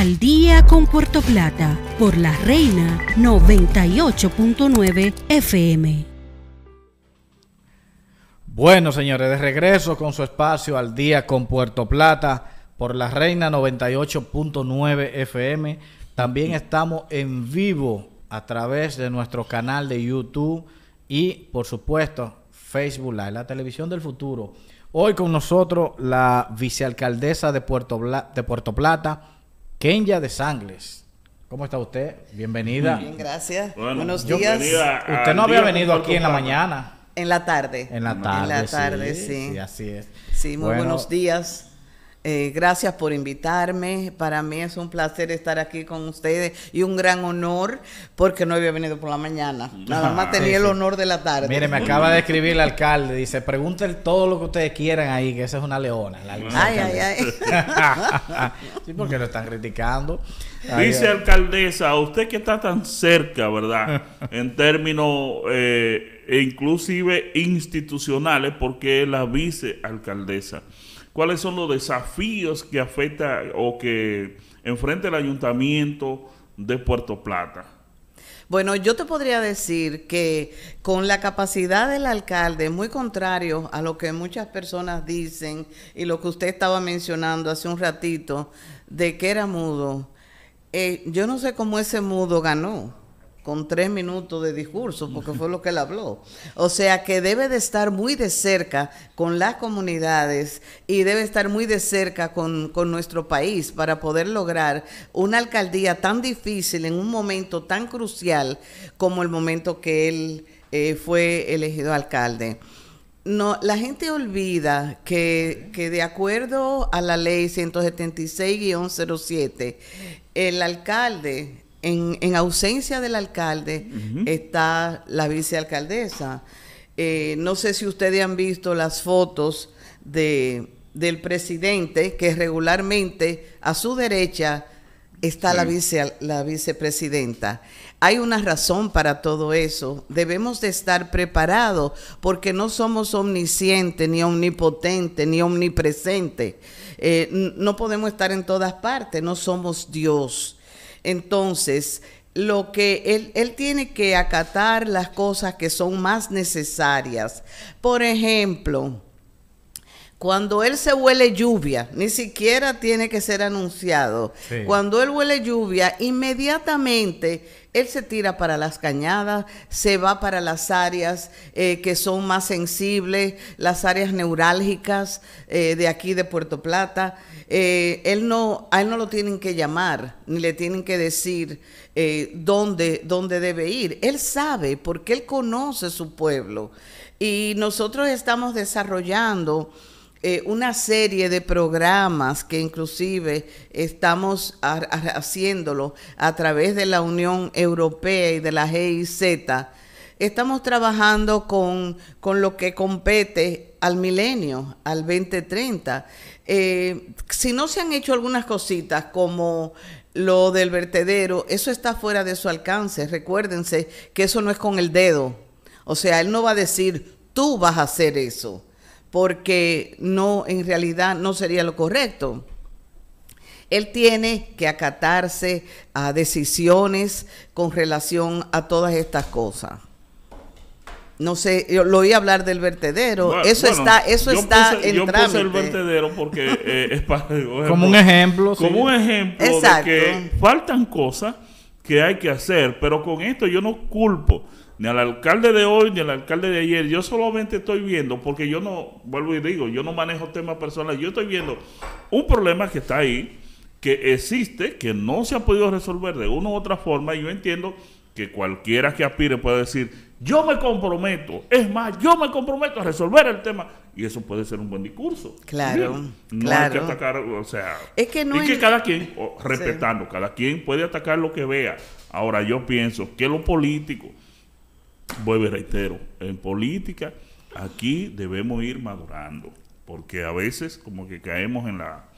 Al día con Puerto Plata por la Reina 98.9 FM. Bueno, señores, de regreso con su espacio al día con Puerto Plata por la Reina 98.9 FM. También estamos en vivo a través de nuestro canal de YouTube y, por supuesto, Facebook Live, la televisión del futuro. Hoy con nosotros la vicealcaldesa de Puerto, de Puerto Plata, Kenya de Sangles. ¿Cómo está usted? Bienvenida. Bien, gracias. Buenos días. Usted no había venido aquí en la mañana. En la tarde. En la tarde. En la tarde, sí. sí. así es. Sí, muy buenos días. Eh, gracias por invitarme. Para mí es un placer estar aquí con ustedes y un gran honor porque no había venido por la mañana. Nada más tenía el honor de la tarde. Mire, me acaba de escribir el alcalde. Dice, pregúntenle todo lo que ustedes quieran ahí, que esa es una leona. ay, ay, ay. sí, porque lo están criticando. Dice alcaldesa, usted que está tan cerca, ¿verdad? en términos eh, inclusive institucionales, porque es la vicealcaldesa cuáles son los desafíos que afecta o que enfrenta el ayuntamiento de Puerto Plata. Bueno, yo te podría decir que con la capacidad del alcalde, muy contrario a lo que muchas personas dicen y lo que usted estaba mencionando hace un ratito, de que era mudo, eh, yo no sé cómo ese mudo ganó con tres minutos de discurso, porque fue lo que él habló. O sea que debe de estar muy de cerca con las comunidades y debe estar muy de cerca con, nuestro país para poder lograr una alcaldía tan difícil en un momento tan crucial como el momento que él eh, fue elegido alcalde. No, la gente olvida que, que de acuerdo a la ley 176-07, el alcalde en, ausencia del alcalde está la vicealcaldesa. Eh, no sé si ustedes han visto las fotos de, del presidente, que regularmente a su derecha está la, vice, la vicepresidenta. Hay una razón para todo eso. Debemos de estar preparados porque no somos omniscientes, ni omnipotentes, ni omnipresentes. Eh, no podemos estar en todas partes, no somos Dios. Entonces, lo que él, él, tiene que acatar las cosas que son más necesarias. Por ejemplo, cuando él se huele lluvia, ni siquiera tiene que ser anunciado. Cuando él huele lluvia, inmediatamente él se tira para las cañadas, se va para las áreas eh, que son más sensibles, las áreas neurálgicas eh, de aquí de Puerto Plata. Eh, él no, a él no lo tienen que llamar, ni le tienen que decir dónde, dónde debe ir. Él sabe porque él conoce su pueblo. Y nosotros estamos desarrollando eh, una serie de programas que inclusive estamos haciéndolo a través de la Unión Europea y de la GIZ. Estamos trabajando con, lo que compete al milenio, al 2030. Eh, si no se han hecho algunas cositas como lo del vertedero, eso está fuera de su alcance. Recuérdense que eso no es con el dedo. O sea, él no va a decir, tú vas a hacer eso porque no, en realidad no sería lo correcto. Él tiene que acatarse a decisiones con relación a todas estas cosas. No sé, yo lo oí hablar del vertedero. eso está, eso está en yo Puse el vertedero porque eh, es para, como un ejemplo, como un ejemplo de que faltan cosas que hay que hacer, pero con esto yo no culpo ni al alcalde de hoy ni al alcalde de ayer. Yo solamente estoy viendo, porque yo no, vuelvo y digo, yo no manejo temas personales, yo estoy viendo un problema que está ahí, que existe, que no se ha podido resolver de una u otra forma, y yo entiendo que cualquiera que aspire puede decir, yo me comprometo, es más, yo me comprometo a resolver el tema, y eso puede ser un buen discurso. Claro, no hay que atacar, o sea, es que no y que cada quien, respetando, cada quien puede atacar lo que vea. Ahora yo pienso que lo político vuelvo y reitero, en política aquí debemos ir madurando, porque a veces como que caemos en la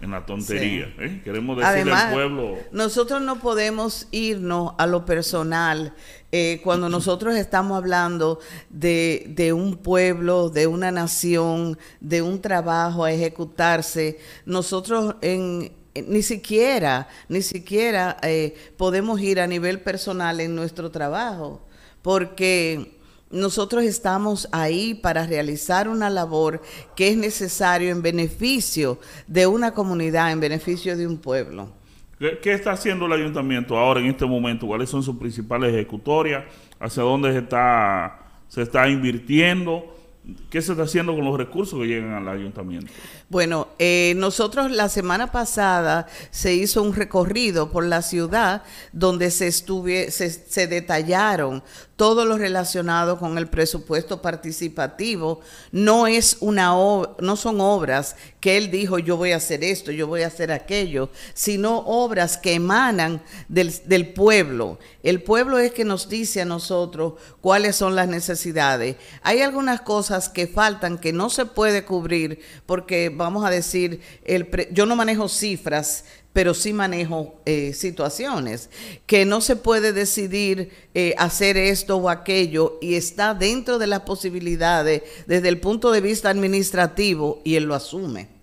en la tontería. ¿eh? Queremos decirle al pueblo. Nosotros no podemos irnos a lo personal eh, cuando nosotros estamos hablando de, de, un pueblo, de una nación, de un trabajo a ejecutarse. Nosotros en, ni siquiera, ni siquiera eh, podemos ir a nivel personal en nuestro trabajo, porque nosotros estamos ahí para realizar una labor que es necesario en beneficio de una comunidad, en beneficio de un pueblo. ¿Qué, está haciendo el ayuntamiento ahora en este momento? ¿Cuáles son sus principales ejecutorias? ¿Hacia dónde se está, se está invirtiendo? ¿Qué se está haciendo con los recursos que llegan al ayuntamiento? Bueno, eh, nosotros la semana pasada se hizo un recorrido por la ciudad donde se, estuve, se, detallaron todo lo relacionado con el presupuesto participativo. No es una no son obras que él dijo yo voy a hacer esto, yo voy a hacer aquello, sino obras que emanan del, del pueblo. El pueblo es que nos dice a nosotros cuáles son las necesidades. Hay algunas cosas que faltan que no se puede cubrir porque vamos a decir, yo no manejo cifras, pero sí manejo eh, situaciones, que no se puede decidir eh, hacer esto o aquello y está dentro de las posibilidades desde el punto de vista administrativo y él lo asume.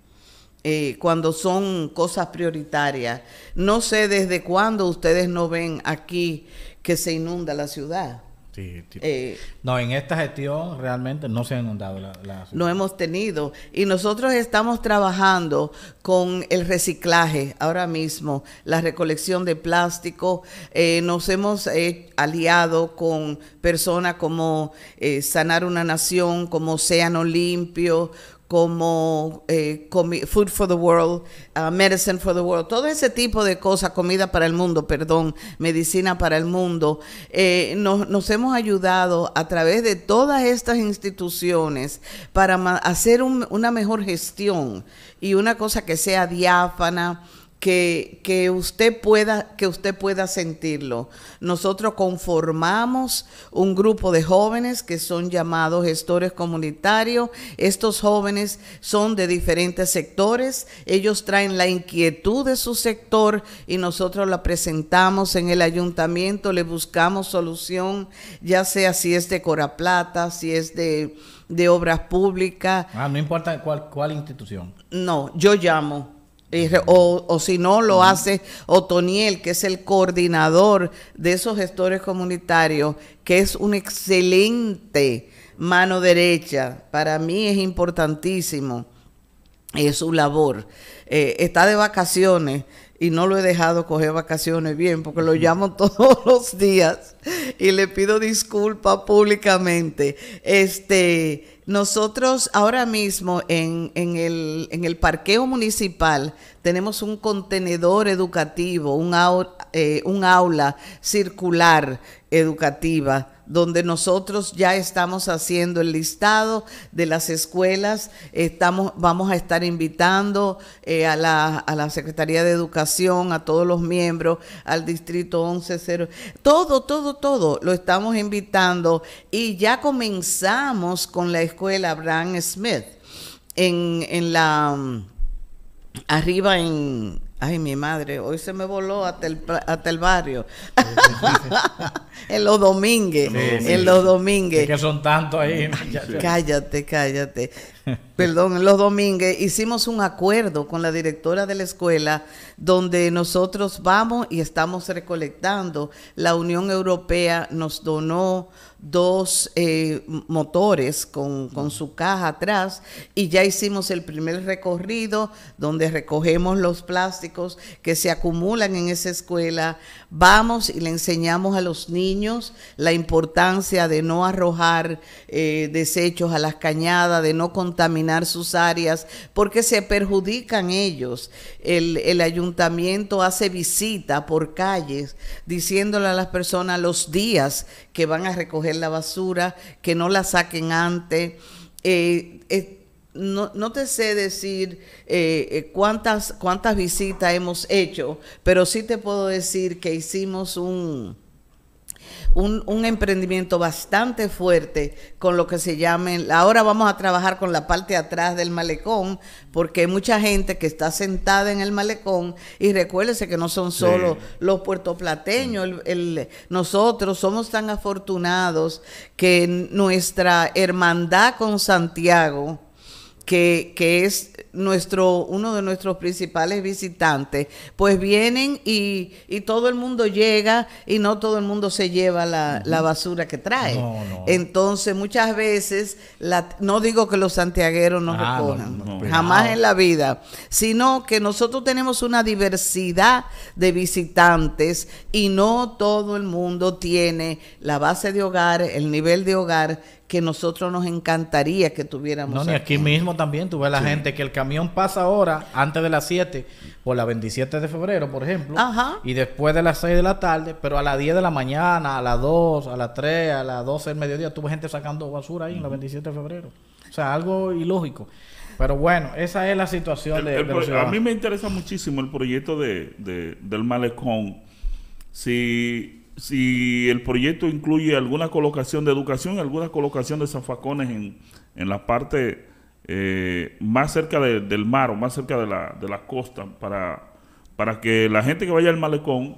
Eh, cuando son cosas prioritarias. No sé desde cuándo ustedes no ven aquí que se inunda la ciudad. Eh, no, en esta gestión realmente no se ha inundado la, la No hemos tenido. Y nosotros estamos trabajando con el reciclaje ahora mismo, la recolección de plástico. Eh, nos hemos eh, aliado con personas como Sanar una Nación, como Océano Limpio, como eh, Food for the World, uh, Medicine for the World, todo ese tipo de cosas, comida para el mundo, perdón, medicina para el mundo, eh, nos, hemos ayudado a través de todas estas instituciones para hacer una mejor gestión y una cosa que sea diáfana, que, usted pueda, que usted pueda sentirlo. Nosotros conformamos un grupo de jóvenes que son llamados gestores comunitarios. Estos jóvenes son de diferentes sectores. Ellos traen la inquietud de su sector y nosotros la presentamos en el ayuntamiento, le buscamos solución, ya sea si es de Coraplata, si es de, de obras públicas. Ah, no importa cuál, cuál institución. No, yo llamo o, si no, lo hace Otoniel, que es el coordinador de esos gestores comunitarios, que es un excelente mano derecha. Para mí es importantísimo es su labor. Eh, está de vacaciones y no lo he dejado coger vacaciones bien porque lo llamo todos los días y le pido disculpas públicamente. Este, nosotros ahora mismo en, el, en el parqueo municipal tenemos un contenedor educativo, un, eh, un aula circular educativa donde nosotros ya estamos haciendo el listado de las escuelas, estamos, vamos a estar invitando eh, a, la, a, la, Secretaría de Educación, a todos los miembros, al Distrito 110, todo, todo, todo, lo estamos invitando y ya comenzamos con la escuela Abraham Smith en, en la, arriba en Ay, mi madre, hoy se me voló hasta el, hasta el barrio. en los domingues, en los domingues. que son tantos ahí. cállate, cállate. Perdón, los domingues hicimos un acuerdo con la directora de la escuela donde nosotros vamos y estamos recolectando. La Unión Europea nos donó dos eh, motores con, con, su caja atrás y ya hicimos el primer recorrido donde recogemos los plásticos que se acumulan en esa escuela. Vamos y le enseñamos a los niños la importancia de no arrojar eh, desechos a las cañadas, de no contaminar sus áreas, porque se perjudican ellos. El, el ayuntamiento hace visita por calles diciéndole a las personas los días que van a recoger la basura, que no la saquen antes. Eh, eh, no, no, te sé decir eh, cuántas, cuántas visitas hemos hecho, pero sí te puedo decir que hicimos un, un, emprendimiento bastante fuerte con lo que se llame, ahora vamos a trabajar con la parte de atrás del malecón, porque hay mucha gente que está sentada en el malecón y recuérdese que no son solo los puertoplateños, el, nosotros somos tan afortunados que nuestra hermandad con Santiago, que, que es nuestro, uno de nuestros principales visitantes, pues vienen y, y, todo el mundo llega y no todo el mundo se lleva la, la basura que trae. Entonces, muchas veces, la, no digo que los santiagueros no ah, recojan, jamás en la vida, sino que nosotros tenemos una diversidad de visitantes y no todo el mundo tiene la base de hogar, el nivel de hogar que nosotros nos encantaría que tuviéramos. No, ni aquí, mismo también tú ves la gente que el camión pasa ahora, antes de las 7, por la 27 de febrero, por ejemplo, y después de las 6 de la tarde, pero a las 10 de la mañana, a las 2, a las 3, a las 12 del mediodía, tuve gente sacando basura ahí en la 27 de febrero. O sea, algo ilógico. Pero bueno, esa es la situación de, A mí me interesa muchísimo el proyecto de, de, del malecón. Si si el proyecto incluye alguna colocación de educación, alguna colocación de zafacones en, en la parte eh, más cerca del mar o más cerca de la, de la costa para, para que la gente que vaya al malecón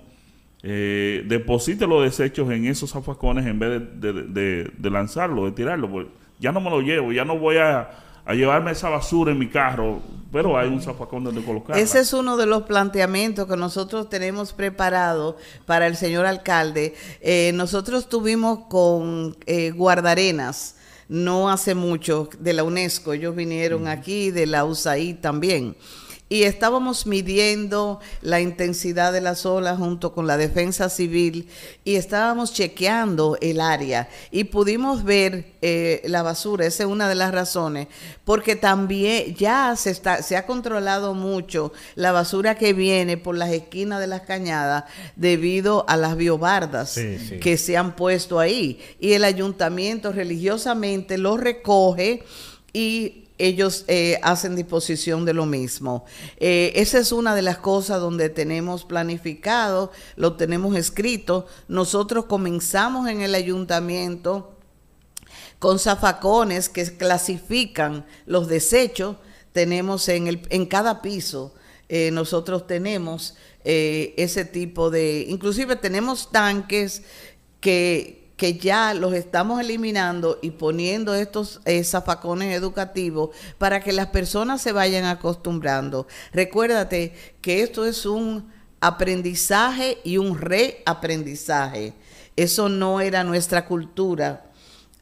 eh, deposite los desechos en esos zafacones en vez de, de, de lanzarlo, de tirarlo. Pues ya no me lo llevo, ya no voy a a llevarme esa basura en mi carro, pero hay un zafacón donde colocarla. Ese es uno de los planteamientos que nosotros tenemos preparado para el señor alcalde. Eh, nosotros tuvimos con eh, guardarenas no hace mucho de la UNESCO, ellos vinieron aquí, de la USAID también y estábamos midiendo la intensidad de las olas junto con la defensa civil y estábamos chequeando el área. Y pudimos ver eh, la basura, esa es una de las razones, porque también ya se, está, se ha controlado mucho la basura que viene por las esquinas de las cañadas debido a las biobardas que se han puesto ahí. Y el ayuntamiento religiosamente lo recoge y ellos eh, hacen disposición de lo mismo. Eh, esa es una de las cosas donde tenemos planificado, lo tenemos escrito. Nosotros comenzamos en el ayuntamiento con zafacones que clasifican los desechos. Tenemos en, el, en cada piso, eh, nosotros tenemos ese tipo de, inclusive tenemos tanques que, que ya los estamos eliminando y poniendo estos eh, zafacones educativos para que las personas se vayan acostumbrando. Recuérdate que esto es un aprendizaje y un reaprendizaje. Eso no era nuestra cultura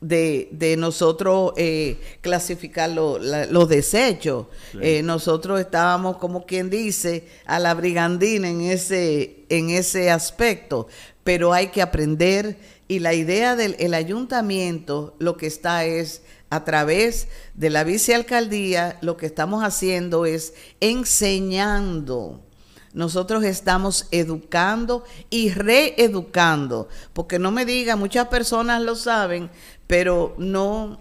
de, de nosotros eh, clasificar los desechos. Eh, nosotros estábamos, como quien dice, a la brigandina en ese, en ese aspecto, pero hay que aprender y la idea del ayuntamiento lo que está es a través de la vicealcaldía, lo que estamos haciendo es enseñando. Nosotros estamos educando y reeducando, porque no me diga, muchas personas lo saben, pero no,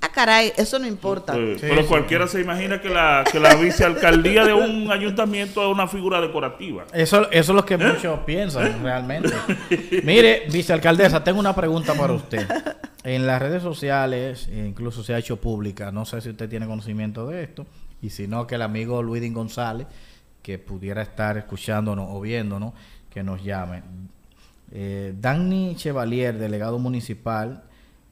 ah, caray, eso no importa. pero cualquiera se imagina que la, que la vicealcaldía de un ayuntamiento es una figura decorativa. Eso, eso es lo que muchos piensan realmente. Mire, vicealcaldesa, tengo una pregunta para usted. En las redes sociales, e incluso se ha hecho pública, no sé si usted tiene conocimiento de esto, y si no, que el amigo Luis González, que pudiera estar escuchándonos o viéndonos, que nos llame. Eh, Danny Chevalier, delegado municipal,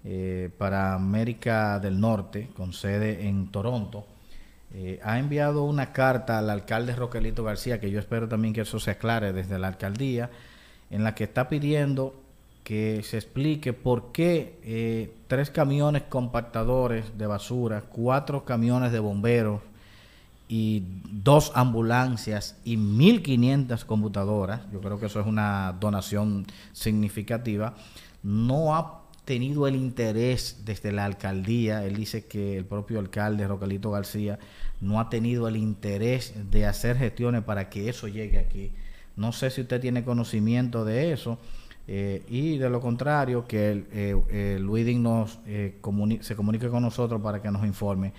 eh, para América del Norte, con sede en Toronto, eh, ha enviado una carta al alcalde Roquelito García, que yo espero también que eso se aclare desde la alcaldía, en la que está pidiendo que se explique por qué eh, tres camiones compactadores de basura, cuatro camiones de bomberos y dos ambulancias y 1.500 computadoras, yo creo que eso es una donación significativa, no ha tenido el interés desde la alcaldía, él dice que el propio alcalde Rocalito García no ha tenido el interés de hacer gestiones para que eso llegue aquí. No sé si usted tiene conocimiento de eso. Eh, y de lo contrario, que el, eh, Luis nos, eh, se comunique con nosotros para que nos informe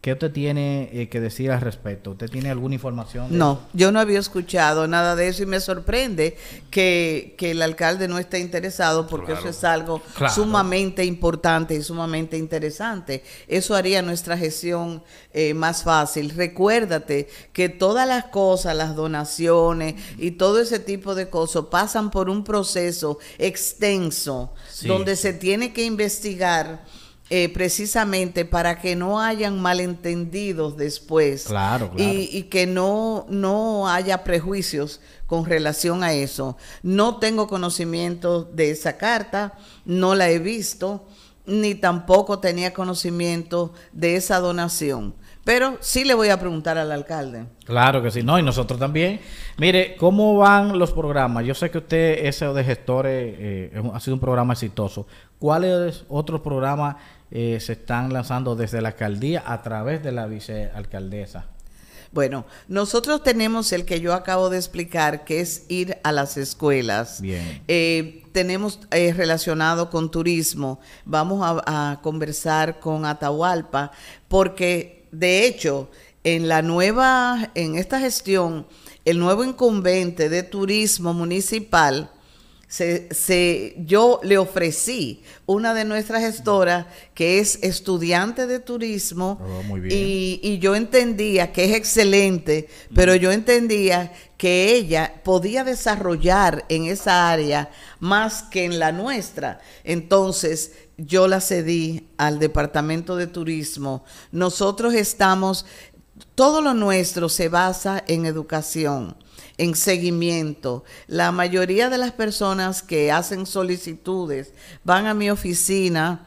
¿Qué usted tiene eh, que decir al respecto? ¿Usted tiene alguna información? no, yo no había escuchado nada de eso y me sorprende que, el alcalde no esté interesado porque eso es algo sumamente importante y sumamente interesante. Eso haría nuestra gestión eh, más fácil. Recuérdate que todas las cosas, las donaciones y todo ese tipo de cosas pasan por un proceso extenso donde se tiene que investigar eh, precisamente para que no hayan malentendidos después. Claro, claro. Y, y, que no, no haya prejuicios con relación a eso. No tengo conocimiento de esa carta, no la he visto, ni tampoco tenía conocimiento de esa donación. Pero sí le voy a preguntar al alcalde. Claro que sí, no, y nosotros también. Mire, ¿cómo van los programas? Yo sé que usted, ese de gestores, eh, ha sido un programa exitoso. ¿Cuáles otros programas eh, se están lanzando desde la alcaldía a través de la vicealcaldesa? Bueno, nosotros tenemos el que yo acabo de explicar, que es ir a las escuelas. Bien. Eh, tenemos eh, relacionado con turismo. Vamos a, a conversar con Atahualpa, porque de hecho, en la nueva, en esta gestión, el nuevo incumbente de turismo municipal, se, se, yo le ofrecí una de nuestras gestoras que es estudiante de turismo Oh, muy bien. y, y yo entendía que es excelente, pero yo entendía que ella podía desarrollar en esa área más que en la nuestra. Entonces yo la cedí al Departamento de Turismo. Nosotros estamos, todo lo nuestro se basa en educación en seguimiento. La mayoría de las personas que hacen solicitudes van a mi oficina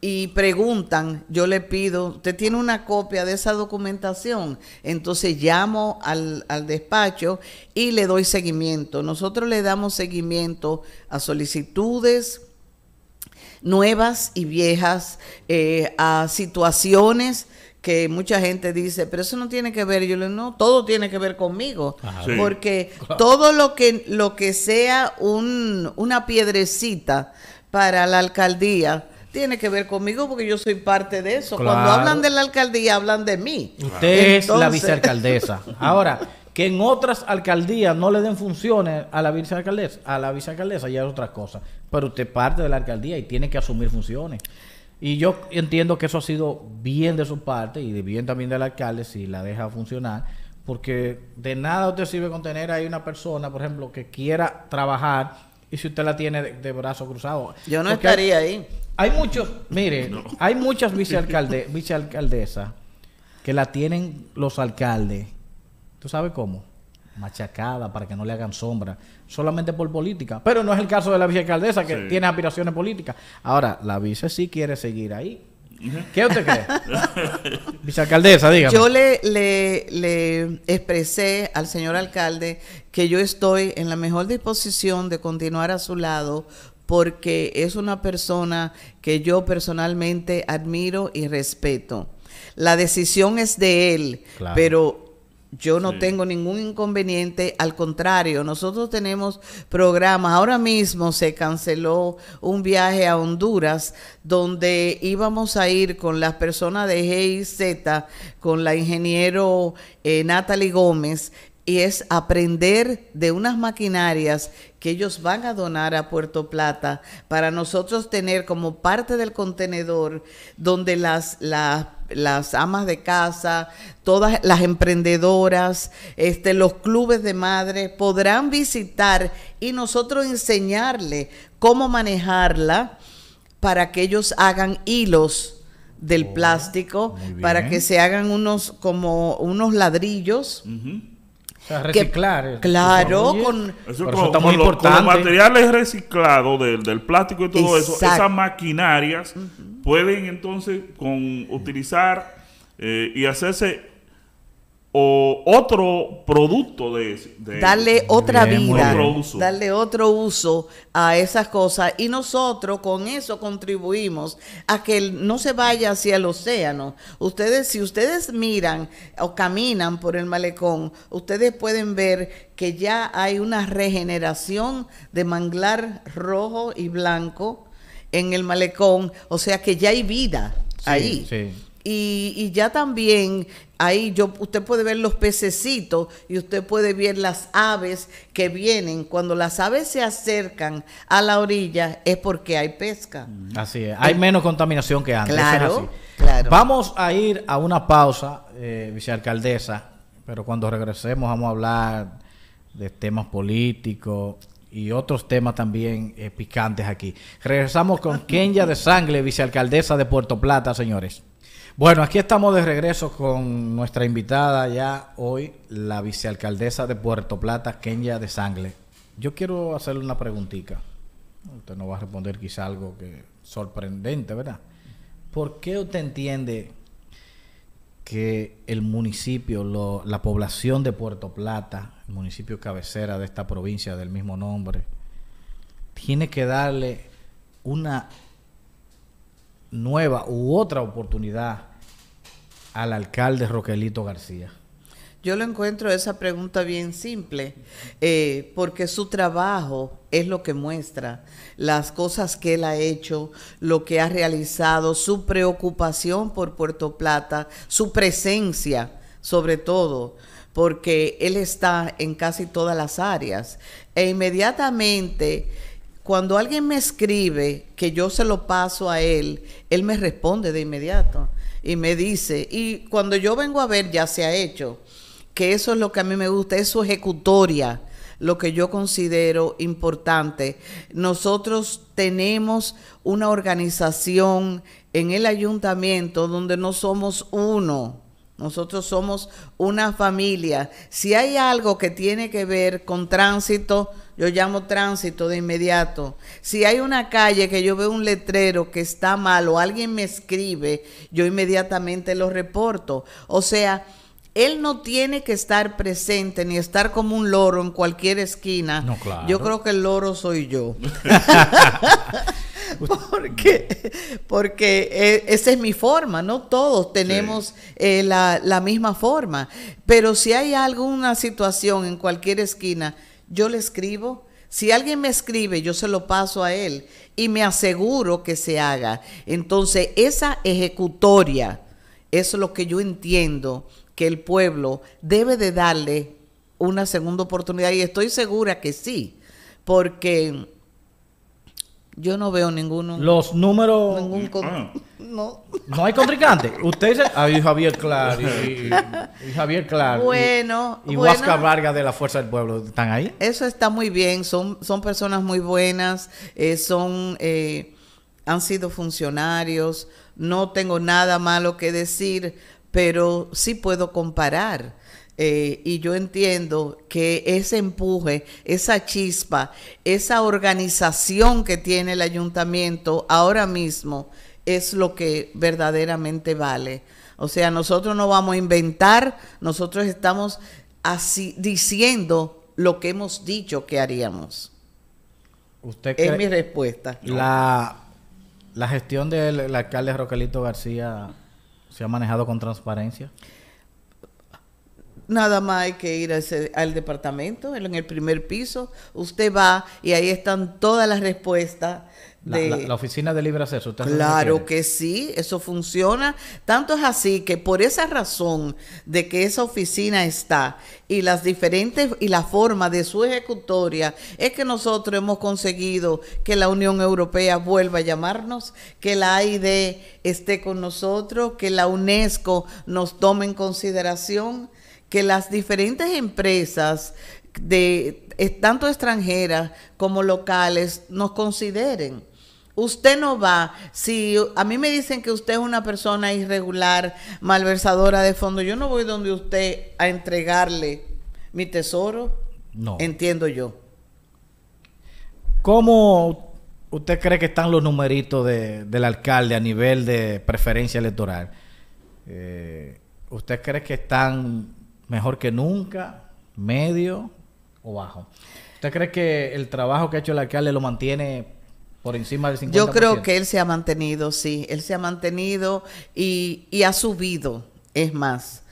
y preguntan, yo le pido, ¿usted tiene una copia de esa documentación? Entonces llamo al, al, despacho y le doy seguimiento. Nosotros le damos seguimiento a solicitudes nuevas y viejas, eh, a situaciones que mucha gente dice, pero eso no tiene que ver, yo le digo, no, todo tiene que ver conmigo, Sí. porque todo lo que lo que sea un, una piedrecita para la alcaldía tiene que ver conmigo porque yo soy parte de eso. Cuando hablan de la alcaldía hablan de mí. Usted es la vicealcaldesa. Ahora, que en otras alcaldías no le den funciones a la vicealcaldesa, a la vicealcaldesa ya es otra cosa. Pero usted es parte de la alcaldía y tiene que asumir funciones. Y yo entiendo que eso ha sido bien de su parte y de bien también del alcalde si la deja funcionar. Porque de nada usted sirve con tener ahí una persona, por ejemplo, que quiera trabajar y si usted la tiene de, de brazo cruzado. Yo no Porque estaría ahí. hay muchos, mire, hay muchas vicealcalde, vicealcaldesas que la tienen los alcaldes. ¿Tú sabes cómo? Machacada para que no le hagan sombra, solamente por política. Pero no es el caso de la vicealcaldesa que Sí. tiene aspiraciones políticas. Ahora, la vice sí quiere seguir ahí. ¿Qué usted cree? vicealcaldesa, dígame. Yo le, le, le expresé al señor alcalde que yo estoy en la mejor disposición de continuar a su lado porque es una persona que yo personalmente admiro y respeto. La decisión es de él, Claro. pero yo no Sí. tengo ningún inconveniente, al contrario, nosotros tenemos programas. Ahora mismo se canceló un viaje a Honduras donde íbamos a ir con las personas de GIZ, con la ingeniero eh, Natalie Gómez, y es aprender de unas maquinarias que ellos van a donar a Puerto Plata para nosotros tener como parte del contenedor donde las, las, las amas de casa, todas las emprendedoras, este, los clubes de madres podrán visitar y nosotros enseñarle cómo manejarla para que ellos hagan hilos del Oh, plástico, para que se hagan unos como unos ladrillos. Sea, que- reciclar. eh, claro, con- Eso, pero con, está con muy lo- con los importante. materiales reciclados del, del plástico y todo eso, esas maquinarias pueden entonces con utilizar eh, y hacerse o otro producto de, darle otra bien, vida. Otro uso. darle otro uso a esas cosas y nosotros con eso contribuimos a que no se vaya hacia el océano. Ustedes, si ustedes miran o caminan por el malecón, ustedes pueden ver que ya hay una regeneración de manglar rojo y blanco en el malecón, o sea que ya hay vida Sí, ahí. sí. Y, y ya también ahí yo usted puede ver los pececitos y usted puede ver las aves que vienen. Cuando las aves se acercan a la orilla es porque hay pesca. Así es. Hay menos contaminación que antes. Claro, claro. Vamos a ir a una pausa, eh, vicealcaldesa, pero cuando regresemos vamos a hablar de temas políticos y otros temas también eh, picantes aquí. Regresamos con Kenya de Sangle, vicealcaldesa de Puerto Plata, señores. Bueno, aquí estamos de regreso con nuestra invitada ya hoy, la vicealcaldesa de Puerto Plata, Kenya de Sangle. Yo quiero hacerle una preguntita. Usted no va a responder quizá algo que sorprendente, ¿verdad? ¿Por qué usted entiende que el municipio, la población de Puerto Plata, el municipio cabecera de esta provincia del mismo nombre, tiene que darle una nueva u otra oportunidad al alcalde Roquelito García? Yo lo encuentro esa pregunta bien simple, eh, porque su trabajo es lo que muestra las cosas que él ha hecho, lo que ha realizado, su preocupación por Puerto Plata, su presencia sobre todo, porque él está en casi todas las áreas. E inmediatamente, cuando alguien me escribe que yo se lo paso a él, él me responde de inmediato y me dice, y cuando yo vengo a ver ya se ha hecho que eso es lo que a mí me gusta, es su ejecutoria, lo que yo considero importante. Nosotros tenemos una organización en el ayuntamiento donde no somos uno. Nosotros somos una familia. Si hay algo que tiene que ver con tránsito, yo llamo tránsito de inmediato. Si hay una calle que yo veo un letrero que está mal o alguien me escribe, yo inmediatamente lo reporto. O sea, él no tiene que estar presente ni estar como un loro en cualquier esquina. No, claro. Yo creo que el loro soy yo. porque porque eh, esa es mi forma, no todos tenemos eh, la, la misma forma. Pero si hay alguna situación en cualquier esquina, yo le escribo. Si alguien me escribe, yo se lo paso a él y me aseguro que se haga. Entonces, esa ejecutoria, es lo que yo entiendo que el pueblo debe de darle una segunda oportunidad y estoy segura que sí, porque yo no veo ninguno. Los números. Ah. no. no hay contrincante. Usted dice. Ah, Javier Clar. Y, Javier Clar. Bueno. Y, Huáscar Vargas de la Fuerza del Pueblo. ¿Están ahí? Eso está muy bien. Son, son personas muy buenas. Eh, son. Eh, han sido funcionarios. No tengo nada malo que decir pero sí puedo comparar. Eh, y yo entiendo que ese empuje, esa chispa, esa organización que tiene el ayuntamiento ahora mismo es lo que verdaderamente vale. O sea, nosotros no vamos a inventar, nosotros estamos así diciendo lo que hemos dicho que haríamos. ¿Usted es mi respuesta. La, la gestión del alcalde Roquelito García ¿Se ha manejado con transparencia? Nada más hay que ir al departamento, en el primer piso. Usted va y ahí están todas las respuestas la, oficina de libre acceso. claro que sí, eso funciona. Tanto es así que por esa razón de que esa oficina está y las diferentes y la forma de su ejecutoria es que nosotros hemos conseguido que la Unión Europea vuelva a llamarnos, que la AID esté con nosotros, que la UNESCO nos tome en consideración, que las diferentes empresas de tanto extranjeras como locales nos consideren Usted no va, si a mí me dicen que usted es una persona irregular, malversadora de fondos, yo no voy donde usted a entregarle mi tesoro. No. Entiendo yo. ¿Cómo usted cree que están los numeritos del alcalde a nivel de preferencia electoral? Eh, ¿Usted cree que están mejor que nunca, medio o bajo? ¿Usted cree que el trabajo que ha hecho el alcalde lo mantiene por encima del 50%. Yo creo que él se ha mantenido, sí, él se ha mantenido y, y ha subido, es más.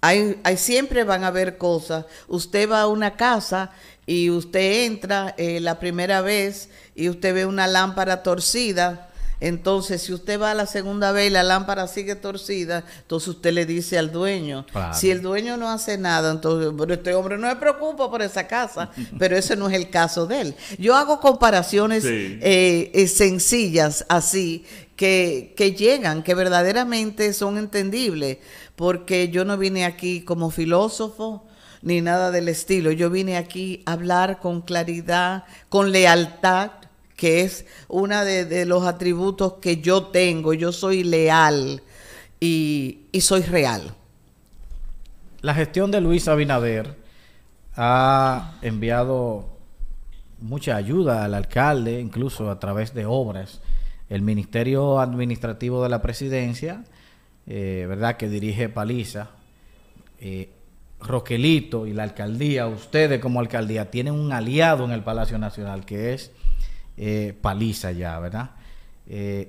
Hay, hay, siempre van a haber cosas. Usted va a una casa y usted entra eh, la primera vez y usted ve una lámpara torcida entonces, si usted va a la segunda vez y la lámpara sigue torcida, entonces usted le dice al dueño. Si el dueño no hace nada, entonces, pero este hombre no se preocupa por esa casa, pero ese no es el caso de él. Yo hago comparaciones eh, eh, sencillas así que, que llegan, que verdaderamente son entendibles, porque yo no vine aquí como filósofo, ni nada del estilo. Yo vine aquí a hablar con claridad, con lealtad, que es uno de, los atributos que yo tengo. Yo soy leal y, y soy real. La gestión de Luis Abinader ha enviado mucha ayuda al alcalde, incluso a través de obras. El Ministerio Administrativo de la Presidencia, eh, ¿verdad?, que dirige Paliza, eh, Roquelito y la alcaldía, ustedes como alcaldía, tienen un aliado en el Palacio Nacional que es eh, Paliza ya, ¿verdad?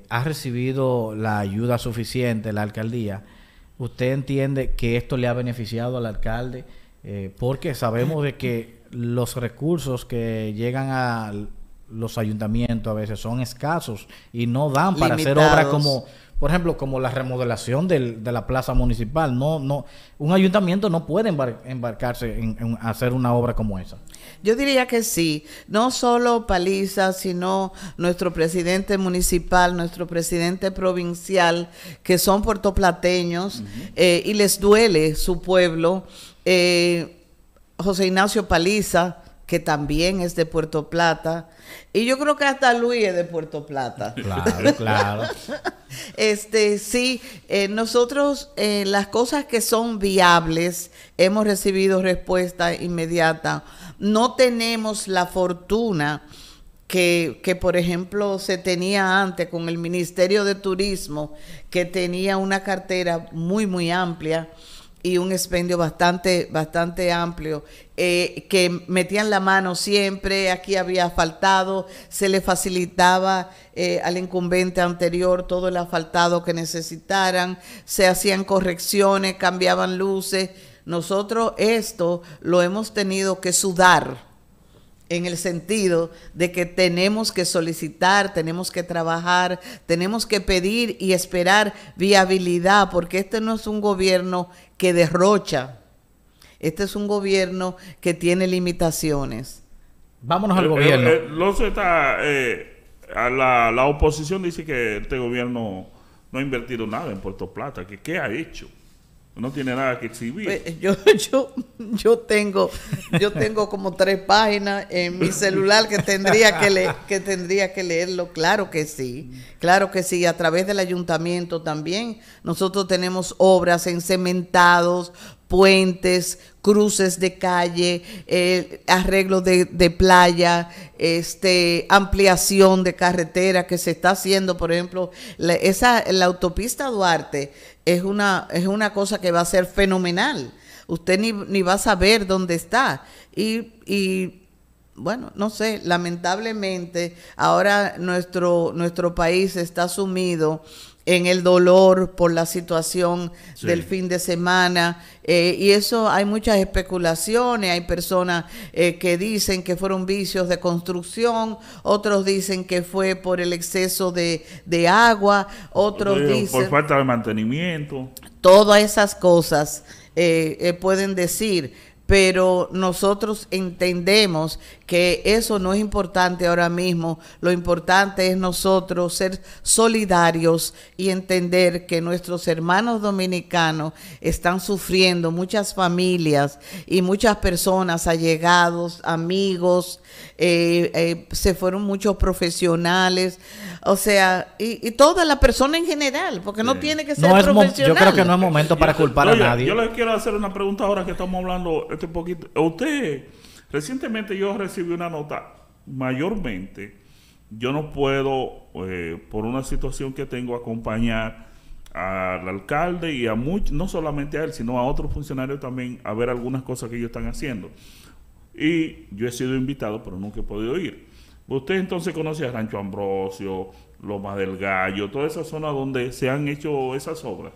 ha recibido la ayuda suficiente la alcaldía. ¿Usted entiende que esto le ha beneficiado al alcalde? porque sabemos de que los recursos que llegan a los ayuntamientos a veces son escasos y no dan para hacer obras como, por ejemplo, como la remodelación del, de la plaza municipal. No, no, un ayuntamiento no puede embarcarse en, hacer una obra como esa. Yo diría que sí, no solo Paliza, sino nuestro presidente municipal, nuestro presidente provincial, que son puertoplateños eh, y les duele su pueblo. Eh, José Ignacio Paliza, que también es de Puerto Plata. Y yo creo que hasta Luis es de Puerto Plata. Claro, claro. este, sí, eh, nosotros eh, las cosas que son viables hemos recibido respuesta inmediata. No tenemos la fortuna que, que, por ejemplo, se tenía antes con el Ministerio de Turismo, que tenía una cartera muy, muy amplia y un expendio bastante, bastante amplio, eh, que metían la mano siempre, aquí había asfaltado, se le facilitaba eh, al incumbente anterior todo el asfaltado que necesitaran, se hacían correcciones, cambiaban luces. Nosotros esto lo hemos tenido que sudar en el sentido de que tenemos que solicitar, tenemos que trabajar, tenemos que pedir y esperar viabilidad, porque este no es un gobierno que derrocha, este es un gobierno que tiene limitaciones. Vámonos al gobierno. la, la oposición dice que este gobierno no ha invertido nada en Puerto Plata, que qué ha hecho. No tiene nada que exhibir. Pues, yo, yo, yo tengo, yo tengo como tres páginas en mi celular que tendría que que tendría que leerlo. Claro que sí, claro que sí. A través del ayuntamiento también nosotros tenemos obras en cementados, puentes, cruces de calle, eh, arreglo de, de, playa, este, ampliación de carretera que se está haciendo, por ejemplo, esa, la autopista Duarte es una, es una cosa que va a ser fenomenal. Usted ni, ni va a saber dónde está. Y, y bueno, no sé, lamentablemente ahora nuestro, nuestro país está sumido en el dolor por la situación del fin de semana. Eh, y eso hay muchas especulaciones, hay personas eh, que dicen que fueron vicios de construcción, otros dicen que fue por el exceso de, de agua, otros dicen... Por falta de mantenimiento. Todas esas cosas eh, pueden decir pero nosotros entendemos que eso no es importante ahora mismo. Lo importante es nosotros ser solidarios y entender que nuestros hermanos dominicanos están sufriendo, muchas familias y muchas personas, allegados, amigos, eh, eh, se fueron muchos profesionales, o sea, y, toda la persona en general, porque no tiene que ser profesional. yo creo que no es momento para culpar a nadie. Yo le quiero hacer una pregunta ahora que estamos hablando este poquito. Usted, recientemente yo recibí una nota, mayormente, yo no puedo, eh, por una situación que tengo, acompañar al alcalde y a muchos, no solamente a él, sino a otros funcionarios también, a ver algunas cosas que ellos están haciendo. Y yo he sido invitado, pero nunca he podido ir. Usted entonces conoce a Rancho Ambrosio, Loma del Gallo, toda esa zona donde se han hecho esas obras.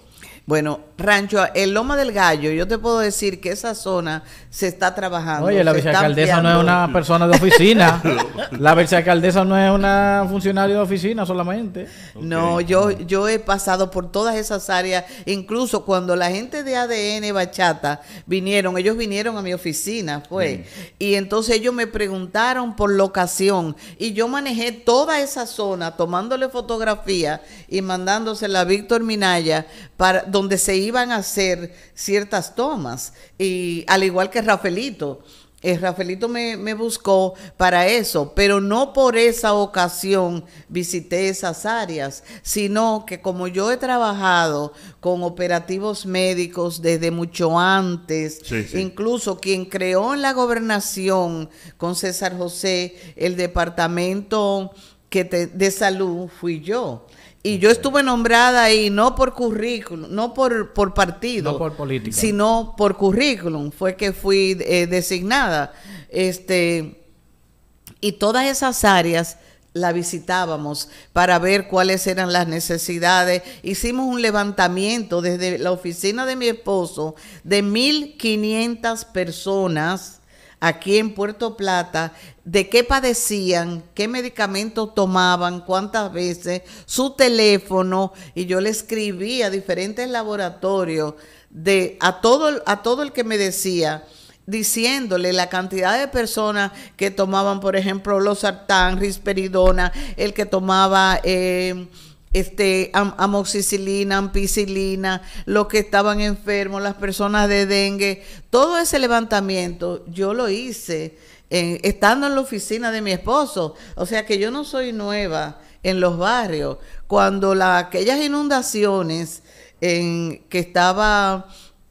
Bueno, Rancho, el Loma del Gallo, yo te puedo decir que esa zona se está trabajando. Oye, la vicealcaldesa no es una persona de oficina. la vicealcaldesa no es una funcionaria de oficina solamente. No, yo, yo he pasado por todas esas áreas. Incluso cuando la gente de ADN Bachata vinieron, ellos vinieron a mi oficina, fue. Y entonces ellos me preguntaron por locación. Y yo manejé toda esa zona tomando tomándole fotografía y mandándosela a Víctor Minaya para donde se iban a hacer ciertas tomas. Y al igual que Rafaelito eh, Rafaelito me, me, buscó para eso, pero no por esa ocasión visité esas áreas, sino que como yo he trabajado con operativos médicos desde mucho antes, incluso quien creó en la gobernación con César José el departamento que de salud fui yo. Y yo estuve nombrada ahí no por currículum, no por, por partido, no por política, sino por currículum. Fue que fui eh, designada. Este, y todas esas áreas la visitábamos para ver cuáles eran las necesidades. Hicimos un levantamiento desde la oficina de mi esposo de 1.500 personas aquí en Puerto Plata de qué padecían, qué medicamentos tomaban, cuántas veces, su teléfono, y yo le escribí a diferentes laboratorios de a todo, a todo el que me decía, diciéndole la cantidad de personas que tomaban, por ejemplo, los sartán, risperidona, el que tomaba eh, este, amoxicilina, ampicilina, los que estaban enfermos, las personas de dengue, todo ese levantamiento yo lo hice estando en la oficina de mi esposo. O sea que yo no soy nueva en los barrios. Cuando la, aquellas inundaciones en que estaba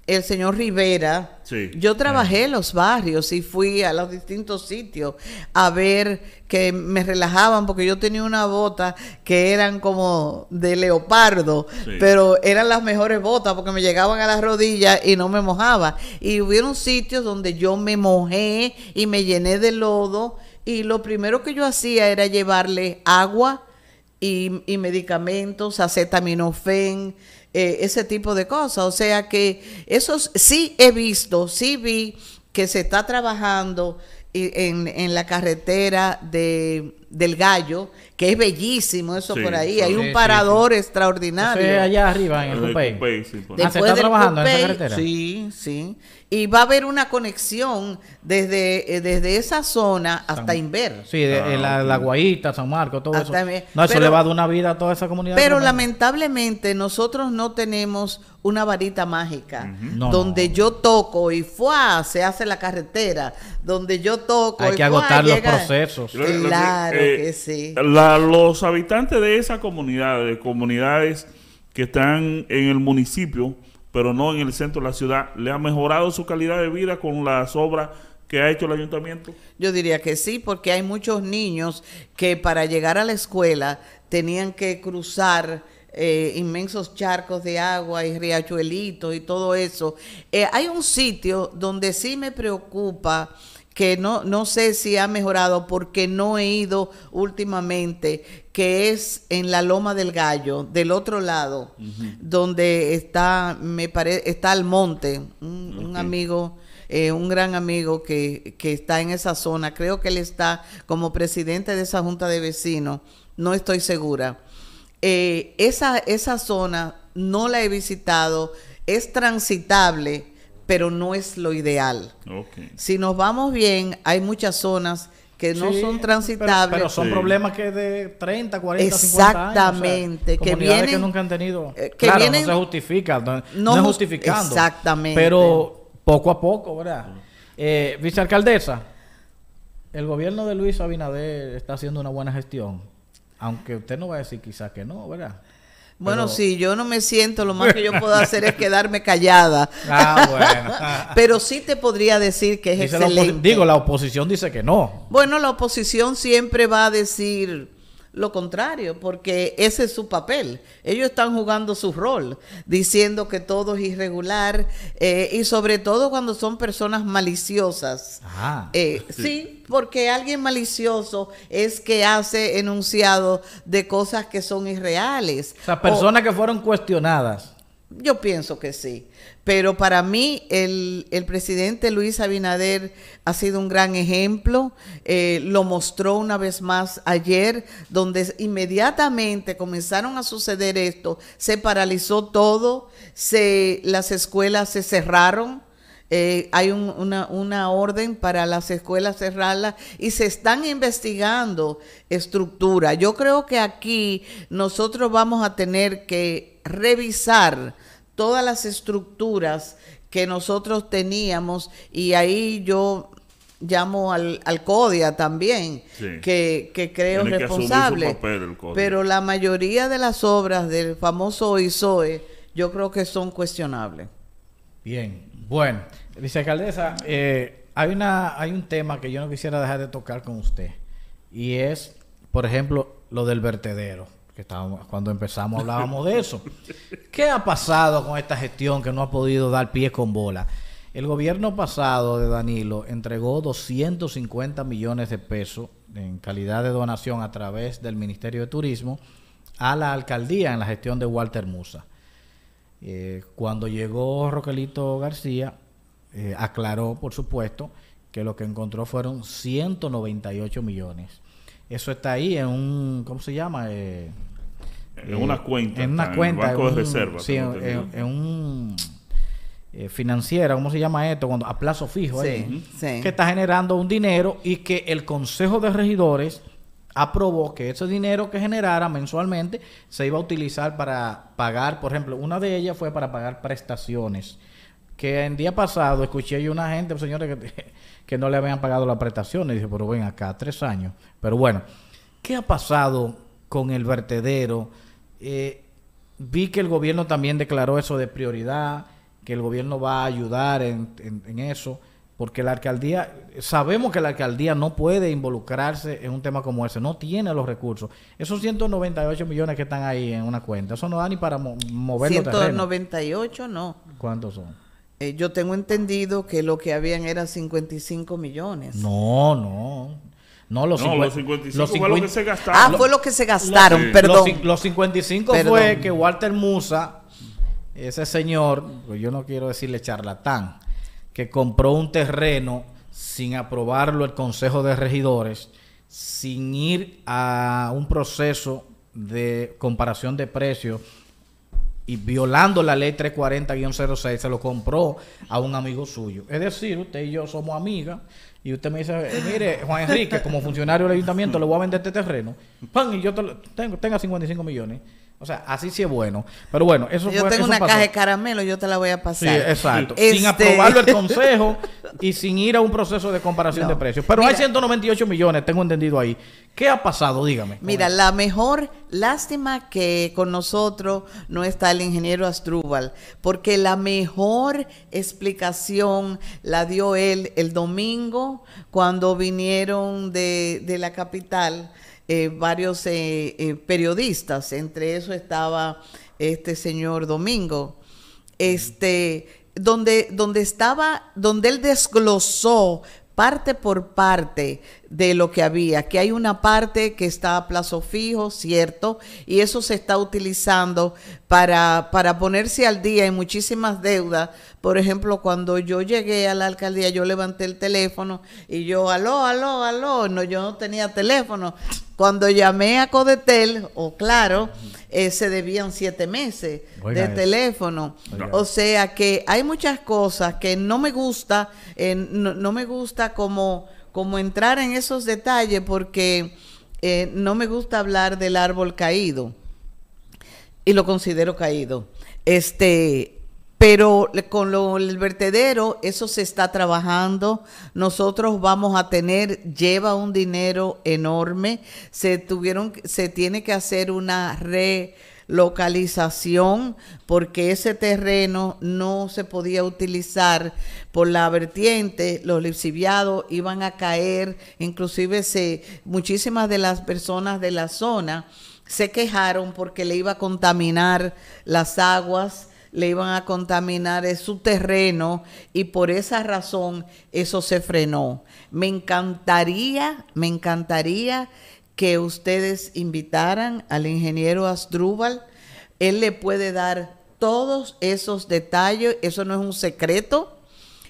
el señor Rivera, yo trabajé en los barrios y fui a los distintos sitios a ver que me relajaban porque yo tenía una bota que eran como de leopardo, pero eran las mejores botas porque me llegaban a las rodillas y no me mojaba. Y hubieron sitios donde yo me mojé y me llené de lodo y lo primero que yo hacía era llevarle agua y, y medicamentos, acetaminofén, eh, ese tipo de cosas. O sea que eso sí he visto, sí vi que se está trabajando en, en la carretera de, del Gallo, que es bellísimo eso por ahí. Hay un parador extraordinario. allá arriba en el. Sí, ah, ¿se está trabajando en esa carretera? Sí, sí. Y va a haber una conexión desde, eh, desde esa zona hasta Inver. Sí, de, ah, la, Guayita, San Marcos, todo eso. No, eso le va a dar una vida a toda esa comunidad. Pero lamentablemente nosotros no tenemos una varita mágica donde yo toco y ¡fua! se hace la carretera, donde yo toco Hay que agotar los procesos. Claro eh, que sí. los habitantes de esa comunidad, de comunidades que están en el municipio, pero no en el centro de la ciudad, ¿le ha mejorado su calidad de vida con las obras que ha hecho el ayuntamiento? Yo diría que sí, porque hay muchos niños que para llegar a la escuela tenían que cruzar eh, inmensos charcos de agua y riachuelitos y todo eso. Eh, hay un sitio donde sí me preocupa que no, no sé si ha mejorado porque no he ido últimamente, que es en la Loma del Gallo, del otro lado, donde está, me parece, está el monte, un, amigo, eh, un gran amigo que, que está en esa zona, creo que él está como presidente de esa junta de vecinos, no estoy segura. Eh, esa, esa zona no la he visitado, es transitable, pero no es lo ideal. Si nos vamos bien, hay muchas zonas que no son transitables. Pero, son problemas que de 30, 40, exactamente, 50 años. que vienen, que nunca han tenido. Eh, que claro, no se justifica, no, es justificando. Exactamente. Pero poco a poco, ¿verdad? Eh, vicealcaldesa, el gobierno de Luis Abinader está haciendo una buena gestión. Aunque usted no va a decir quizás que no, ¿verdad? Bueno, sí, yo no me siento, lo más que yo puedo hacer es quedarme callada. Ah, bueno. Pero sí te podría decir que es excelente. digo, la oposición dice que no. Bueno, la oposición siempre va a decir lo contrario, porque ese es su papel. Ellos están jugando su rol, diciendo que todo es irregular eh, y sobre todo cuando son personas maliciosas. Ah, eh, sí. porque alguien malicioso es que hace enunciado de cosas que son irreales. O sea, personas que fueron cuestionadas. Yo pienso que sí. Pero para mí el, presidente Luis Abinader ha sido un gran ejemplo. Eh, lo mostró una vez más ayer, donde inmediatamente comenzaron a suceder esto. Se paralizó todo, se, las escuelas se cerraron. eh, hay una, una, orden para las escuelas cerrarlas y se están investigando estructuras. Yo creo que aquí nosotros vamos a tener que revisar todas las estructuras que nosotros teníamos y ahí yo llamo al, al CODIA también, que, que, creo responsable. pero la mayoría de las obras del famoso OISOE yo creo que son cuestionables. Bien, bueno, vicealcaldesa, eh, hay, una, hay un tema que yo no quisiera dejar de tocar con usted y es, por ejemplo, lo del vertedero. Cuando empezamos hablábamos de eso. ¿Qué ha pasado con esta gestión que no ha podido dar pie con bola? El gobierno pasado de Danilo entregó 250 millones de pesos en calidad de donación a través del Ministerio de Turismo a la alcaldía en la gestión de Walter Musa. Eh, cuando llegó Roquelito García, eh, aclaró, por supuesto, que lo que encontró fueron 198 millones. Eso está ahí en un, ¿cómo se llama? Eh, en una cuenta. En una cuenta. En banco de reserva. Sí, en un eh, financiera, ¿cómo se llama esto? Cuando a plazo fijo, que está generando un dinero y que el Consejo de Regidores aprobó que ese dinero que generara mensualmente se iba a utilizar para pagar, por ejemplo, una de ellas fue para pagar prestaciones. Que en día pasado escuché yo una gente, señores, que, que no le habían pagado las prestaciones. Y dije, pero ven acá, tres años. Pero bueno, ¿qué ha pasado con el vertedero? Eh, vi que el gobierno también declaró eso de prioridad que el gobierno va a ayudar en, eso, porque la alcaldía, sabemos que la alcaldía no puede involucrarse en un tema como ese, no tiene los recursos. Esos 198 millones que están ahí en una cuenta, eso no da ni para mover 198 no. ¿Cuántos son? Eh, yo tengo entendido que lo que habían era 55 millones. No, no. No, los, no, los 55 fue lo que se gastaron. Ah, fue lo que se gastaron, perdón. Los, 55 fue que Walter Musa ese señor, pues yo no quiero decirle charlatán, que compró un terreno sin aprobarlo el Consejo de Regidores, sin ir a un proceso de comparación de precios y violando la ley 340-06, se lo compró a un amigo suyo. Es decir, usted y yo somos amigas y usted me dice, eh, mire, Juan Enrique, como funcionario del ayuntamiento, le voy a vender este terreno. ¡Pam! Y yo tengo, tenga 55 millones. O sea, así sí es bueno. Pero bueno, eso Yo tengo una caja de caramelo, yo te la voy a pasar. Sí, exacto. Sin este aprobarlo el consejo y sin ir a un proceso de comparación de precios. Pero hay 198 millones, tengo entendido ahí. ¿Qué ha pasado? Dígame. Mira, la mejor lástima que con nosotros no está el ingeniero Astrubal, porque la mejor explicación la dio él el domingo cuando vinieron de, de la capital eh, varios eh, eh, periodistas, entre eso estaba este señor Domingo, este, donde, donde estaba, donde él desglosó parte por parte de lo que había, que hay una parte que está a plazo fijo, cierto, y eso se está utilizando para, para ponerse al día en muchísimas deudas. Por ejemplo, cuando yo llegué a la alcaldía, yo levanté el teléfono y yo, aló, aló, aló, no, yo no tenía teléfono. Cuando llamé a Codetel, o claro, eh, se debían siete meses de teléfono. O sea que hay muchas cosas que no me gusta, eh, no, me gusta como, como entrar en esos detalles porque eh, no me gusta hablar del árbol caído y lo considero caído. Este, pero con lo, el vertedero, eso se está trabajando. Nosotros vamos a tener, lleva un dinero enorme. Se tuvieron, se tiene que hacer una relocalización porque ese terreno no se podía utilizar por la vertiente. Los lixiviados iban a caer, inclusive se, muchísimas de las personas de la zona se quejaron porque le iba a contaminar las aguas le iban a contaminar su terreno y por esa razón eso se frenó. Me encantaría, me encantaría que ustedes invitaran al ingeniero Asdrúbal. Él le puede dar todos esos detalles, eso no es un secreto.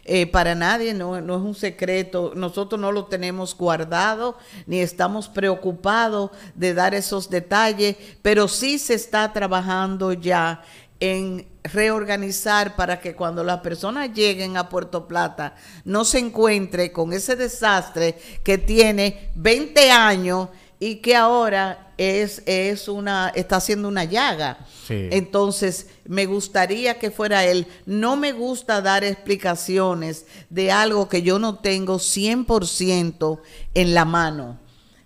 Eh, para nadie, no, no, es un secreto, nosotros no lo tenemos guardado, ni estamos preocupados de dar esos detalles, pero sí se está trabajando ya en reorganizar para que cuando las personas lleguen a Puerto Plata no se encuentre con ese desastre que tiene 20 años y que ahora es, es una, está haciendo una llaga. Entonces, me gustaría que fuera él. No me gusta dar explicaciones de algo que yo no tengo 100% en la mano.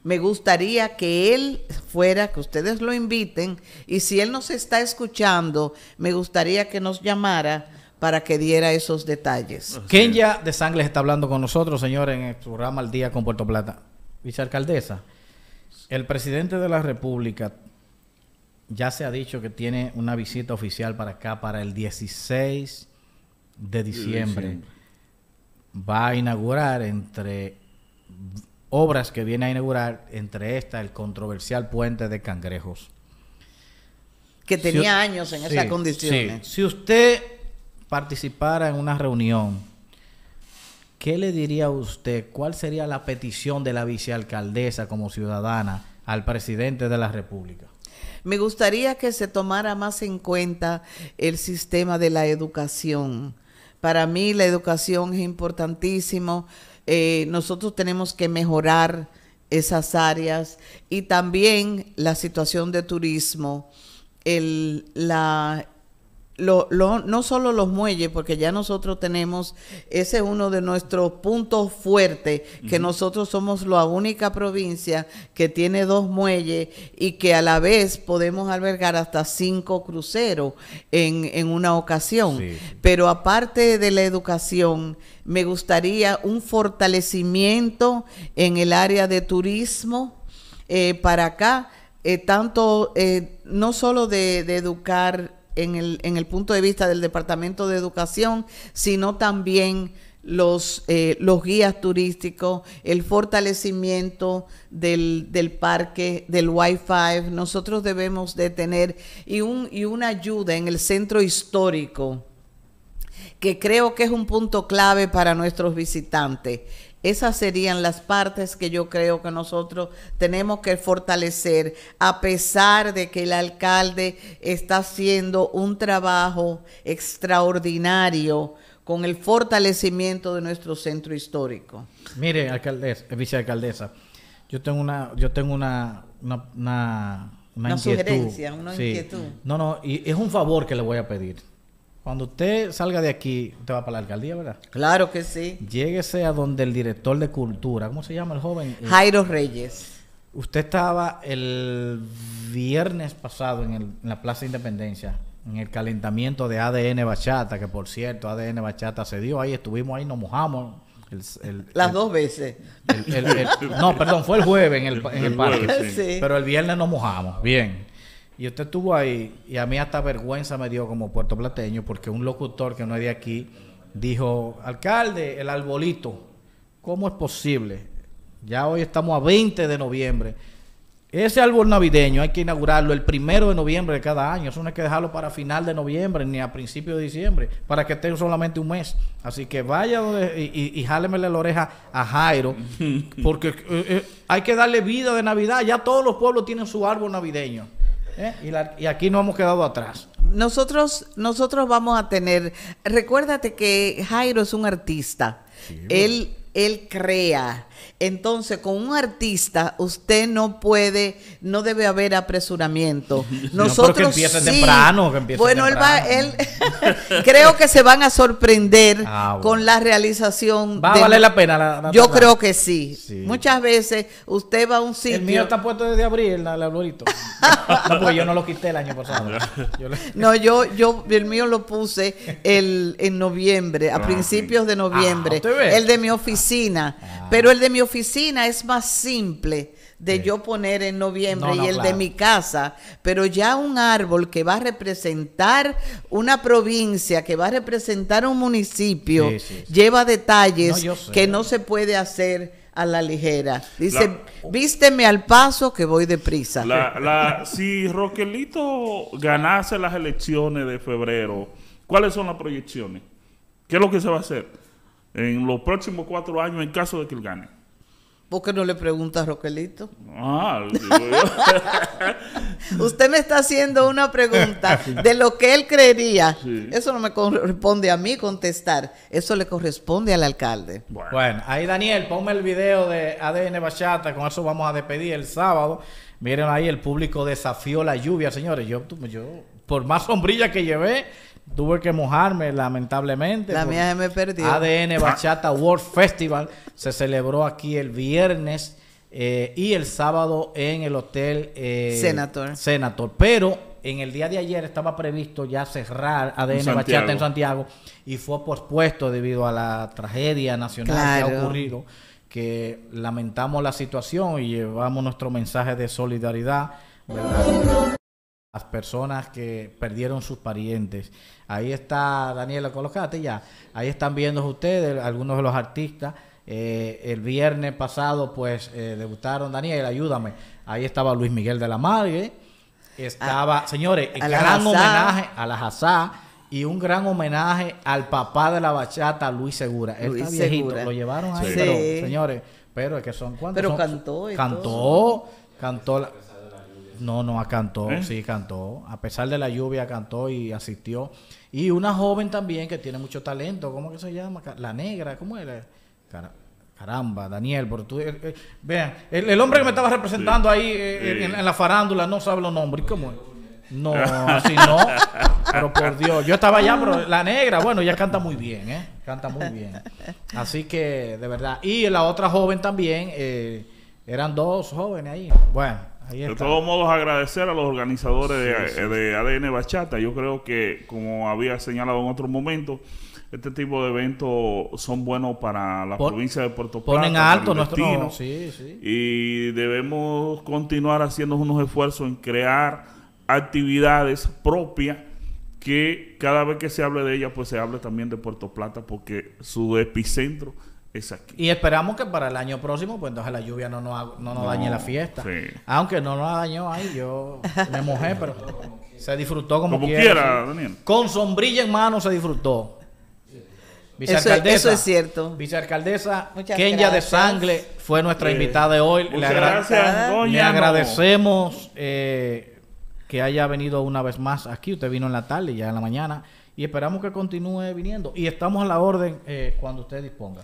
Me gustaría que él fuera, que ustedes lo inviten, y si él nos está escuchando, me gustaría que nos llamara para que diera esos detalles. Kenya de Sangles está hablando con nosotros, señor, en el programa Al Día con Puerto Plata. Vicealcaldesa, el presidente de la República ya se ha dicho que tiene una visita oficial para acá para el 16 de diciembre. Va a inaugurar entre obras que viene a inaugurar, entre esta el controversial puente de Cangrejos. Que tenía años en esas condiciones. Si usted participara en una reunión, ¿qué le diría a usted? ¿Cuál sería la petición de la vicealcaldesa como ciudadana al presidente de la República? Me gustaría que se tomara más en cuenta el sistema de la educación. Para mí la educación es importantísimo. Eh, nosotros tenemos que mejorar esas áreas y también la situación de turismo, el, la, lo, lo, no solo los muelles, porque ya nosotros tenemos, ese es uno de nuestros puntos fuertes, que nosotros somos la única provincia que tiene dos muelles y que a la vez podemos albergar hasta cinco cruceros en, en una ocasión. Pero aparte de la educación, me gustaría un fortalecimiento en el área de turismo eh, para acá, eh, tanto, eh, no solo de, de educar en el, en el punto de vista del Departamento de Educación, sino también los, eh, los guías turísticos, el fortalecimiento del, del, parque, del Wi-Fi. Nosotros debemos de tener y, un, y una ayuda en el centro histórico, que creo que es un punto clave para nuestros visitantes. Esas serían las partes que yo creo que nosotros tenemos que fortalecer, a pesar de que el alcalde está haciendo un trabajo extraordinario con el fortalecimiento de nuestro centro histórico. Mire, alcaldesa, vicealcaldesa, yo tengo una, yo tengo una, una, una, sugerencia, una inquietud. No, no, y es un favor que le voy a pedir. Cuando usted salga de aquí, usted va para la alcaldía, ¿verdad? Claro que sí. Lléguese a donde el director de cultura, ¿cómo se llama el joven? Eh, Jairo Reyes. Usted estaba el viernes pasado en, la Plaza Independencia, en el calentamiento de ADN Bachata, que por cierto, ADN Bachata se dio ahí, estuvimos ahí, nos mojamos. Las dos veces. no, perdón, fue el jueves en el, en el parque. Pero el viernes nos mojamos. Bien. Y usted estuvo ahí y a mí hasta vergüenza me dio como puertoplateño porque un locutor que no es de aquí dijo, alcalde, el arbolito, ¿cómo es posible? Ya hoy estamos a 20 de noviembre. Ese árbol navideño hay que inaugurarlo el primero de noviembre de cada año. Eso no hay que dejarlo para final de noviembre ni a principio de diciembre, para que esté solamente un mes. Así que vaya y, y, jálemele la oreja a Jairo, porque eh, eh, hay que darle vida de Navidad. Ya todos los pueblos tienen su árbol navideño. ¿Eh? Y, aquí no hemos quedado atrás. Nosotros, nosotros vamos a tener, recuérdate que Jairo es un artista. él, él crea, entonces, con un artista, usted no puede, no debe haber apresuramiento. Nosotros que temprano, Bueno, él va, él creo que se van a sorprender ah, con la realización. Va a valer la pena. La, yo creo que sí. Muchas veces usted va a un sitio. El mío está puesto desde abril, el, arbolito. no, pues yo no lo quité el año pasado. No, yo, yo, el mío lo puse el, en noviembre, a ah, principios de noviembre. Ah, el de mi oficina. Pero el de mi oficina es más simple de yo poner en noviembre y el de mi casa, pero ya un árbol que va a representar una provincia, que va a representar un municipio, lleva detalles que no se puede hacer a la ligera. Dice, vísteme al paso que voy deprisa. La, si Roquelito ganase las elecciones de febrero, ¿cuáles son las proyecciones? ¿Qué es lo que se va a hacer en los próximos cuatro años en caso de que él gane? ¿Por qué no le pregunta a Roquelito? Ah, Usted me está haciendo una pregunta de lo que él creería. Eso no me corresponde a mí contestar. Eso le corresponde al alcalde. Bueno. ahí Daniel, ponme el video de ADN Bachata. Con eso vamos a despedir el sábado. Miren ahí, el público desafió la lluvia, señores. Yo, yo por más sombrilla que llevé, Tuve que mojarme, lamentablemente. La mía se me perdió. ADN Bachata World Festival se celebró aquí el viernes eh, y el sábado en el Hotel eh, Senator. Senator. Pero en el día de ayer estaba previsto ya cerrar ADN Bachata en Santiago y fue pospuesto debido a la tragedia nacional que ha ocurrido. Que lamentamos la situación y llevamos nuestro mensaje de solidaridad. Las personas que perdieron sus parientes. Ahí está, Daniela, colocate ya. Ahí están viendo ustedes algunos de los artistas. Eh, el viernes pasado, pues, eh, debutaron, Daniel, ayúdame. Ahí estaba Luis Miguel de la Margue. Estaba, ah, señores, un gran homenaje a la Hazá y un gran homenaje al papá de la bachata, Luis Segura. Él está viejito, lo llevaron ahí, pero, señores, pero es que son cuántos. Pero cantó. cantó, cantó. La, no, no, cantó, ¿Eh? sí, cantó. A pesar de la lluvia, cantó y asistió. Y una joven también que tiene mucho talento, ¿cómo que se llama? La negra, ¿cómo es? caramba, Daniel, pero tú, eh, eh, vean, el, hombre que me estaba representando ahí en, la farándula no sabe los nombres, ¿cómo es? No, así no, pero por Dios, yo estaba allá, pero la negra, bueno, ella canta muy bien, ¿eh? Canta muy bien. Así que, de verdad. Y la otra joven también, eran dos jóvenes ahí. Bueno de todos modos, agradecer a los organizadores de, ADN Bachata. Yo creo que, como había señalado en otro momento, este tipo de eventos son buenos para la provincia de Puerto Plata. Ponen alto nuestro sí, sí. Y debemos continuar haciendo unos esfuerzos en crear actividades propias que cada vez que se hable de ellas, pues se hable también de Puerto Plata, porque su epicentro y esperamos que para el año próximo, pues entonces la lluvia no nos, no nos dañe la fiesta. Aunque no nos dañó ahí, yo me mojé, pero se disfrutó como, quiera. Con sombrilla en mano se disfrutó. Vicealcaldesa, eso, es cierto. Vicealcaldesa Kenya de Sangle fue nuestra invitada de hoy. Le, gracias, le agradecemos eh, que haya venido una vez más aquí. Usted vino en la tarde, ya en la mañana. Y esperamos que continúe viniendo. Y estamos a la orden eh, cuando usted disponga.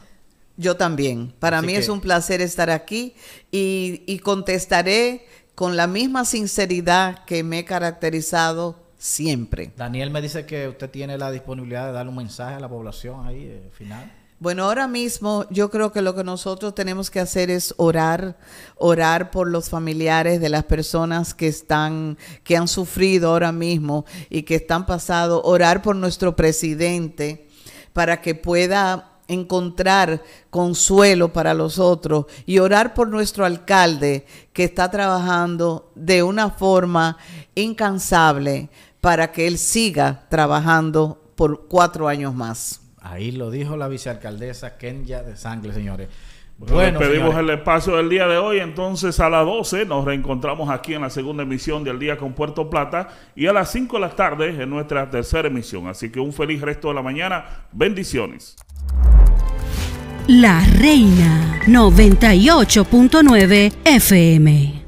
Yo también. Para mí es un placer estar aquí y, contestaré con la misma sinceridad que me he caracterizado siempre. Daniel me dice que usted tiene la disponibilidad de dar un mensaje a la población ahí, eh, final. Bueno, ahora mismo yo creo que lo que nosotros tenemos que hacer es orar, orar por los familiares de las personas que están, que han sufrido ahora mismo y que están pasado, orar por nuestro presidente para que pueda encontrar consuelo para los otros y orar por nuestro alcalde que está trabajando de una forma incansable para que él siga trabajando por cuatro años más. Ahí lo dijo la vicealcaldesa Kenya de Sangle, señores. Bueno, pedimos el espacio del día de hoy, entonces a las 12 nos reencontramos aquí en la segunda emisión del día con Puerto Plata y a las 5 de la tarde en nuestra tercera emisión. Así que un feliz resto de la mañana. Bendiciones. La Reina 98.9 FM